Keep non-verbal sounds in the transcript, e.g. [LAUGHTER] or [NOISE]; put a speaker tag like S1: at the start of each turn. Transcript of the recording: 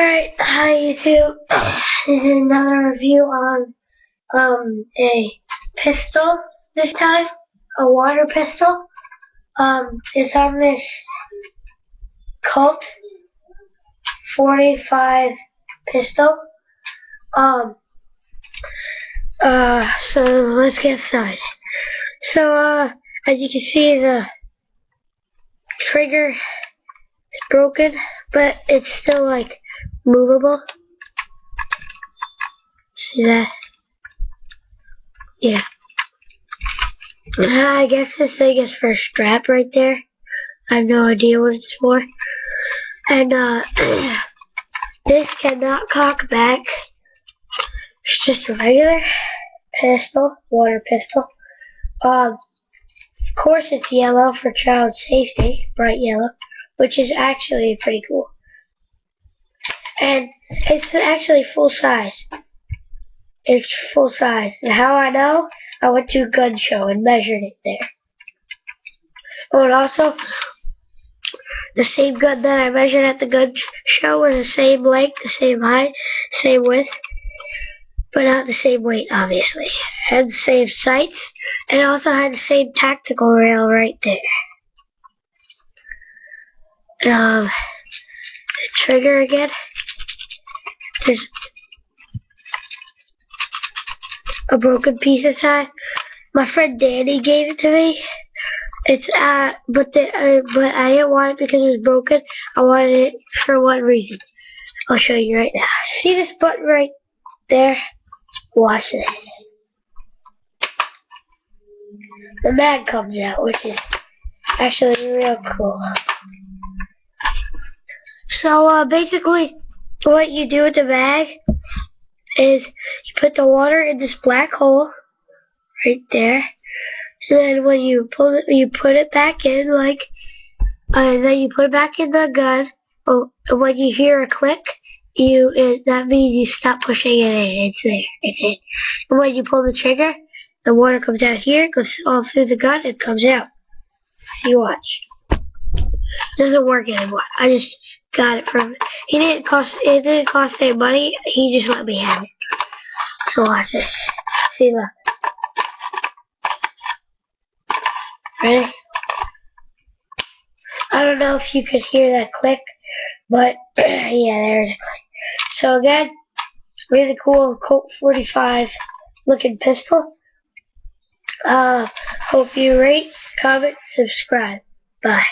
S1: Alright, hi YouTube. [SIGHS] This is another review on um a pistol this time. A water pistol. Um it's on this Colt 45 pistol. Um uh so let's get started. So uh as you can see the trigger is broken but it's still like movable. See that? Yeah. I guess this thing is for a strap right there. I have no idea what it's for. And uh [CLEARS THROAT] this cannot cock back. It's just a regular pistol, water pistol. Um of course it's yellow for child safety, bright yellow, which is actually pretty cool. And it's actually full size. It's full size. And how I know? I went to a gun show and measured it there. Oh, and also, the same gun that I measured at the gun show was the same length, the same height, same width, but not the same weight, obviously. Had the same sights, and also had the same tactical rail right there. Um, the trigger again. There's a broken piece inside. My friend Danny gave it to me. It's uh, but the uh, but I didn't want it because it was broken. I wanted it for one reason. I'll show you right now. See this button right there? Watch this. The mag comes out, which is actually real cool. So uh, basically, what you do with the bag is you put the water in this black hole right there. And then when you pull it, you put it back in like, and then you put it back in the gun. Oh, when you hear a click, you it, that means you stop pushing it in. It's there. It's in. And when you pull the trigger, the water comes out here, goes all through the gun, and comes out. See, watch. Doesn't work anymore. I just got it from. He didn't cost. It didn't cost any money. He just let me have it. So watch this. See look. Ready? I don't know if you could hear that click, but [CLEARS THROAT] yeah, there's a click. So again, really cool Colt 45 looking pistol. Uh, hope you rate, comment, subscribe. Bye.